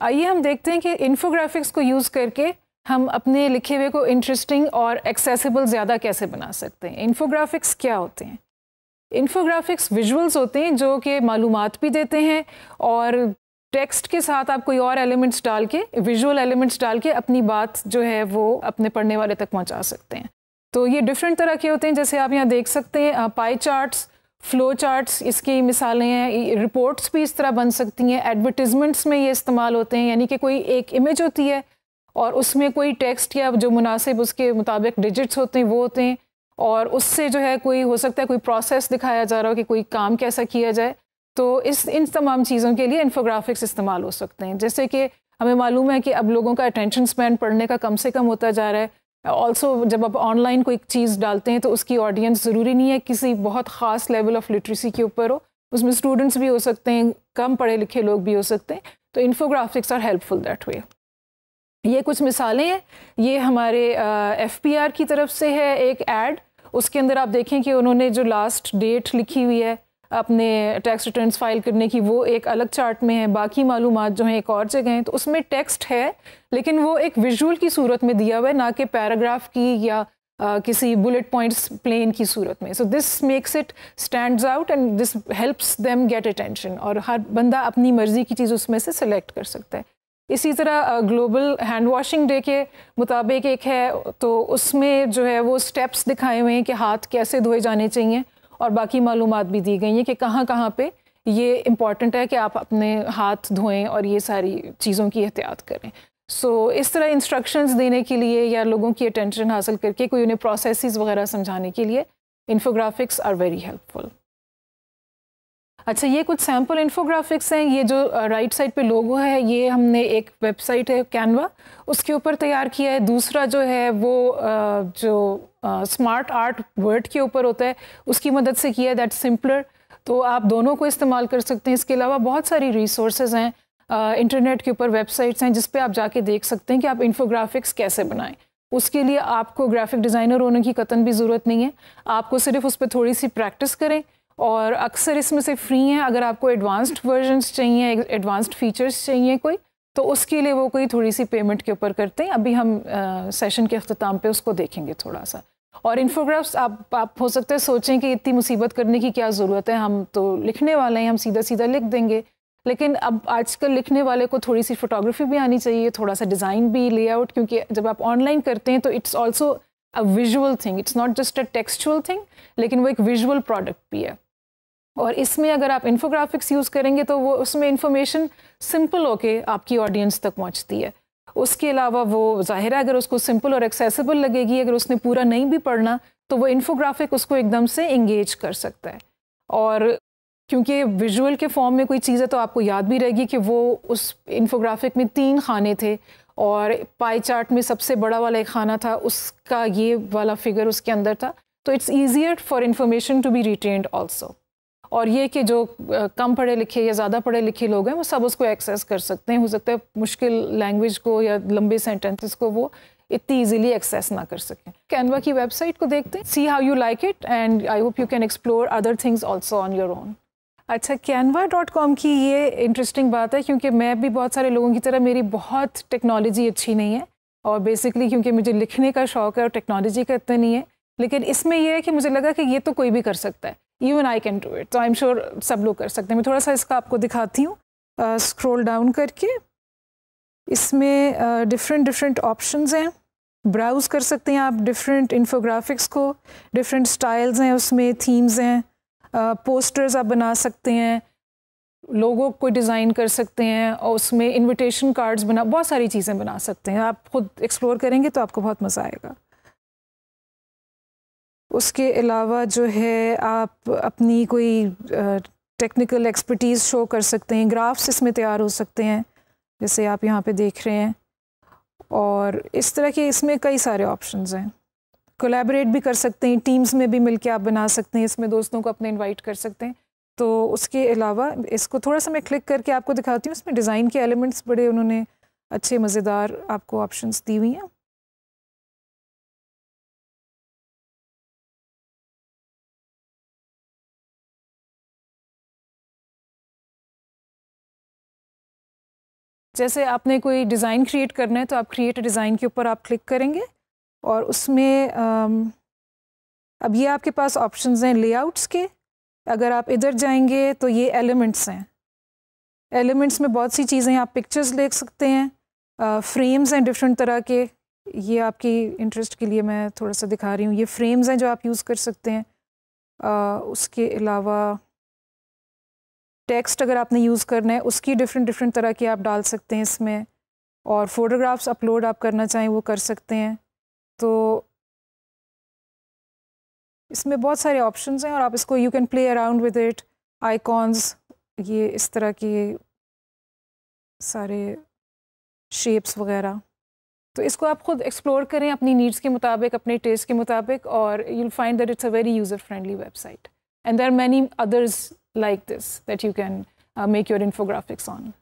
आइए हम देखते हैं कि इन्फोग्राफिक्स को यूज़ करके हम अपने लिखे हुए को इंटरेस्टिंग और एक्सेसिबल ज़्यादा कैसे बना सकते हैं। इन्फोग्राफिक्स क्या होते हैं? इन्फोग्राफिक्स विजुअल्स होते हैं जो कि मालूम भी देते हैं और टेक्स्ट के साथ आप कोई और एलिमेंट्स डाल के विजुअल एलिमेंट्स डाल के अपनी बात जो है वो अपने पढ़ने वाले तक पहुँचा सकते हैं। तो ये डिफरेंट तरह के होते हैं, जैसे आप यहाँ देख सकते हैं पाई चार्ट्स फ्लो चार्ट्स इसकी मिसालें हैं रिपोर्ट्स भी इस तरह बन सकती हैं एडवर्टिजमेंट्स में ये इस्तेमाल होते हैं, यानी कि कोई एक इमेज होती है और उसमें कोई टेक्स्ट या जो मुनासिब उसके मुताबिक डिजिट्स होते हैं, वो होते हैं और उससे जो है कोई, हो सकता है कोई प्रोसेस दिखाया जा रहा हो कि कोई काम कैसा किया जाए तो इस, इन तमाम चीज़ों के लिए इन्फोग्राफिक्स इस्तेमाल हो सकते हैं। जैसे कि हमें मालूम है कि अब लोगों का अटेंशन स्पेंड पढ़ने का कम से कम होता जा रहा है ऑल्सो जब आप ऑनलाइन कोई चीज़ डालते हैं तो उसकी ऑडियंस ज़रूरी नहीं है किसी बहुत ख़ास लेवल ऑफ़ लिटरेसी के ऊपर हो। उसमें स्टूडेंट्स भी हो सकते हैं, कम पढ़े लिखे लोग भी हो सकते हैं। तो infographics are helpful that way ये कुछ मिसालें हैं। ये हमारे एफ़ पी आर की तरफ़ से है एक एड उसके अंदर आप देखें कि उन्होंने जो लास्ट डेट लिखी हुई है अपने टैक्स रिटर्न्स फ़ाइल करने की वो एक अलग चार्ट में है। बाकी मालूम जो हैं एक और जगह हैं। तो उसमें टेक्स्ट है लेकिन वो एक विजुअल की सूरत में दिया हुआ है ना कि पैराग्राफ की या Uh, किसी बुलेट पॉइंट्स प्लेन की सूरत में। So this makes it stand out and this helps them get attention और हर बंदा अपनी मर्ज़ी की चीज़ उसमें से सिलेक्ट कर सकता है। इसी तरह ग्लोबल हैंड वॉशिंग डे के मुताबिक एक है तो उसमें जो है वो स्टेप्स दिखाए हुए हैं कि हाथ कैसे धोए जाने चाहिए। और बाकी मालूम भी दी गई हैं कि कहाँ कहाँ पर ये इंपॉर्टेंट है कि आप अपने हाथ धोएँ और ये सारी चीज़ों की एहतियात करें। सो so, इस तरह इंस्ट्रक्शंस देने के लिए या लोगों की अटेंशन हासिल करके कोई उन्हें प्रोसेस वगैरह समझाने के लिए इन्फोग्राफिक्स आर वेरी हेल्पफुल अच्छा ये कुछ सैंपल इन्फोग्राफिक्स हैं? ये जो राइट साइड पे लोगो है, ये हमने एक वेबसाइट है कैनवा उसके ऊपर तैयार किया है। दूसरा जो है, वो जो स्मार्ट आर्ट वर्ड के ऊपर होता है, उसकी मदद से किया है दैट सिंपलर तो आप दोनों को इस्तेमाल कर सकते हैं। इसके अलावा बहुत सारी रिसोर्स हैं इंटरनेट के ऊपर वेबसाइट्स हैं जिस पे आप जाके देख सकते हैं कि आप इन्फोग्राफिक्स कैसे बनाएँ। उसके लिए आपको ग्राफिक डिज़ाइनर होने की कतन भी ज़रूरत नहीं है। आपको सिर्फ़ उस पर थोड़ी सी प्रैक्टिस करें। और अक्सर इसमें से फ्री हैं अगर आपको एडवांस्ड वर्जन्स चाहिए एडवांस्ड फीचर्स चाहिए कोई तो उसके लिए वो कोई थोड़ी सी पेमेंट के ऊपर करते हैं। अभी हम आ, सेशन के अख्ताम पे उसको देखेंगे थोड़ा सा और इन्फोग्राफ्स आप आप हो सकता है सोचें कि इतनी मुसीबत करने की क्या ज़रूरत है। हम तो लिखने वाले हैं हम सीधा सीधा लिख देंगे। लेकिन अब आजकल लिखने वाले को थोड़ी सी फोटोग्राफी भी आनी चाहिए थोड़ा सा डिज़ाइन भी लेआउट क्योंकि जब आप ऑनलाइन करते हैं तो it's also a visual thing it's not just a textual thing लेकिन वो एक विजुअल प्रोडक्ट भी है। और इसमें अगर आप इन्फोग्राफिक्स यूज़ करेंगे तो वो उसमें इंफॉर्मेशन सिंपल होके आपकी ऑडियंस तक पहुँचती है। उसके अलावा वो, ज़ाहिर है अगर उसको सिंपल और एक्सेसिबल लगेगी, अगर उसने पूरा नहीं भी पढ़ना तो वो इन्फोग्राफिक उसको एकदम से इंगेज कर सकता है। और क्योंकि विजुअल के फॉर्म में कोई चीज़ है तो आपको याद भी रहेगी कि वो उस इन्फोग्राफिक में तीन खाने थे और पाई चार्ट में सबसे बड़ा वाला एक खाना था, उसका ये वाला फिगर उसके अंदर था। तो it's easier for information to be retained also और ये कि जो कम पढ़े लिखे या ज़्यादा पढ़े लिखे लोग हैं, वो सब उसको एक्सेस कर सकते हैं। हो सकता है मुश्किल लैंग्वेज को या लंबे सेंटेंसेस को वो इतनी इजीली एक्सेस ना कर सकें। कैनवा की वेबसाइट को देखते हैं see how you like it and I hope you can explore other things also on your own अच्छा कैनवा डॉट कॉम की ये इंटरेस्टिंग बात है, क्योंकि मैं भी बहुत सारे लोगों की तरह मेरी बहुत टेक्नोलॉजी अच्छी नहीं है, और बेसिकली क्योंकि मुझे लिखने का शौक है और टेक्नोलॉजी का इतना नहीं है, लेकिन इसमें यह है कि मुझे लगा कि ये तो कोई भी कर सकता है। Even I can do it तो आई एम श्योर सब लोग कर सकते हैं। मैं थोड़ा सा इसका आपको दिखाती हूँ। स्क्रोल डाउन करके। इसमें डिफरेंट डिफरेंट ऑप्शंस हैं। ब्राउज़ कर सकते हैं आप डिफरेंट इन्फोग्राफिक्स को। डिफरेंट स्टाइल्स हैं उसमें थीम्स हैं। पोस्टर्स आप बना सकते हैं। लोगों को डिज़ाइन कर सकते हैं। और उसमें इनविटेशन कार्ड्स बना, बहुत सारी चीज़ें बना सकते हैं। आप खुद एक्सप्लोर करेंगे तो आपको बहुत मज़ा आएगा। उसके अलावा जो है, आप अपनी कोई टेक्निकल एक्सपर्टीज़ शो कर सकते हैं ग्राफ्स इसमें तैयार हो सकते हैं, जैसे आप यहाँ पे देख रहे हैं। और इस तरह के इसमें कई सारे ऑप्शंस हैं। कोलैबोरेट भी कर सकते हैं टीम्स में भी मिलके आप बना सकते हैं, इसमें दोस्तों को अपने इनवाइट कर सकते हैं। तो उसके अलावा इसको थोड़ा सा मैं क्लिक करके आपको दिखाती हूँ इसमें डिज़ाइन के एलिमेंट्स बड़े उन्होंने अच्छे, मज़ेदार आपको ऑप्शंस दी हुई हैं। जैसे आपने कोई डिज़ाइन क्रिएट करना है तो आप क्रिएट डिज़ाइन के ऊपर आप क्लिक करेंगे और उसमें अब ये आपके पास ऑप्शंस हैं लेआउट्स के। अगर आप इधर जाएँगे तो ये एलिमेंट्स हैं। एलिमेंट्स में बहुत सी चीज़ें आप पिक्चर्स देख सकते हैं फ्रेम्स हैं डिफरेंट तरह के। ये आपकी इंटरेस्ट के लिए मैं थोड़ा सा दिखा रही हूँ। ये फ्रेम्स हैं जो आप यूज़ कर सकते हैं। आ, उसके अलावा टेक्स्ट अगर आपने यूज़ करना है, उसकी डिफरेंट डिफरेंट तरह की आप डाल सकते हैं इसमें। और फोटोग्राफ्स अपलोड आप करना चाहें, वो कर सकते हैं। तो इसमें बहुत सारे ऑप्शंस हैं और आप इसको you can play around with it icons ये इस तरह के सारे शेप्स वगैरह। तो इसको आप खुद एक्सप्लोर करें अपनी नीड्स के मुताबिक, अपने टेस्ट के मुताबिक, और you'll find that it's a very user friendly website and there many others like this that you can uh, make your infographics on.